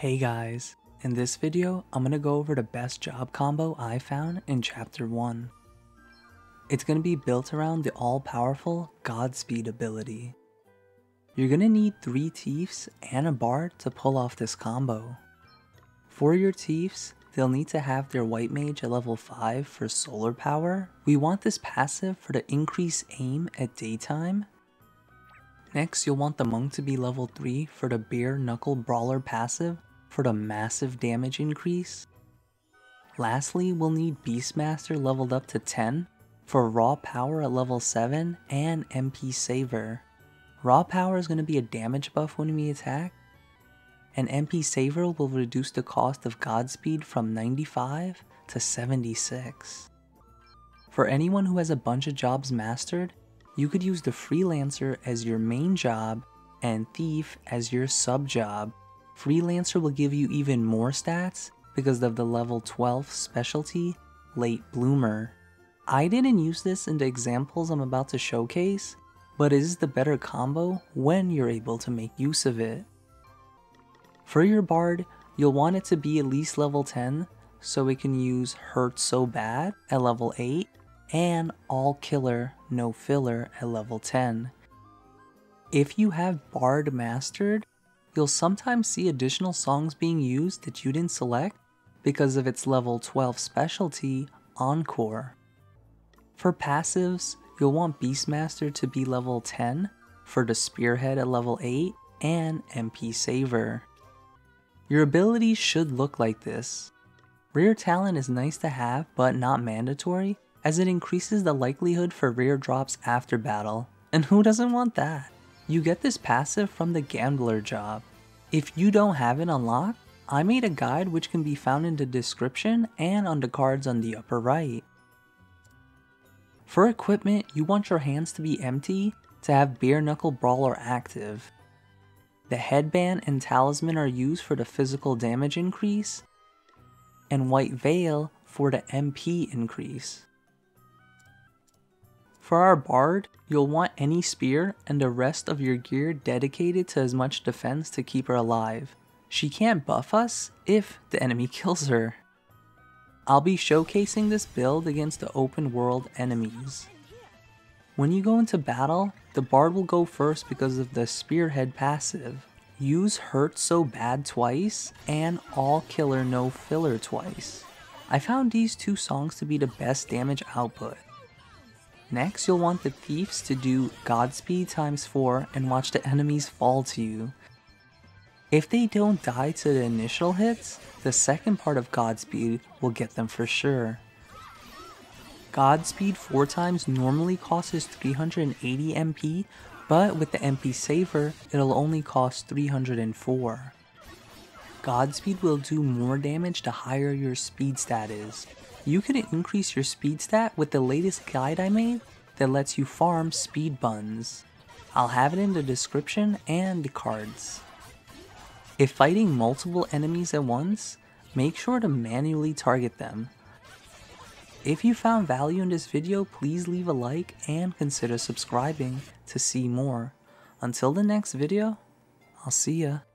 Hey guys, in this video I'm going to go over the best job combo I found in chapter 1. It's going to be built around the all-powerful Godspeed ability. You're going to need 3 Thiefs and a Bard to pull off this combo. For your Thiefs, they'll need to have their White Mage at level 5 for solar power. We want this passive for the increased aim at daytime. Next, you'll want the Monk to be level 3 for the Bare Knuckle Brawler passive for the massive damage increase. Lastly, we'll need Beastmaster leveled up to 10 for raw power at level 7 and MP Saver. Raw power is going to be a damage buff when we attack, and MP Saver will reduce the cost of Godspeed from 95 to 76. For anyone who has a bunch of jobs mastered, you could use the Freelancer as your main job and Thief as your sub job. Freelancer will give you even more stats because of the level 12 specialty, Late Bloomer. I didn't use this in the examples I'm about to showcase, but it is the better combo when you're able to make use of it. For your Bard, you'll want it to be at least level 10 so it can use Hurt So Bad at level 8 and All Killer No Filler at level 10. If you have Bard mastered, you'll sometimes see additional songs being used that you didn't select because of its level 12 specialty, Encore. For passives, you'll want Beastmaster to be level 10 for the Spearhead at level 8 and MP Saver. Your abilities should look like this. Rare Talent is nice to have but not mandatory as it increases the likelihood for rare drops after battle, and who doesn't want that? You get this passive from the Gambler job. If you don't have it unlocked, I made a guide which can be found in the description and on the cards on the upper right. For equipment, you want your hands to be empty to have Bare Knuckle Brawler active. The headband and talisman are used for the physical damage increase, and White Veil for the MP increase. For our Bard, you'll want any spear and the rest of your gear dedicated to as much defense to keep her alive. She can't buff us if the enemy kills her. I'll be showcasing this build against the open world enemies. When you go into battle, the bard will go first because of the spearhead passive. Use hurt so bad twice and all killer no filler twice. I found these two songs to be the best damage output. Next, you'll want the thieves to do Godspeed times 4 and watch the enemies fall to you. If they don't die to the initial hits, the second part of Godspeed will get them for sure. Godspeed 4 times normally costs 380 MP, but with the MP Saver, it'll only cost 304. Godspeed will do more damage the higher your speed stat is. You can increase your speed stat with the latest guide I made that lets you farm speed buns. I'll have it in the description and the cards. If fighting multiple enemies at once, make sure to manually target them. If you found value in this video, please leave a like and consider subscribing to see more. Until the next video, I'll see ya.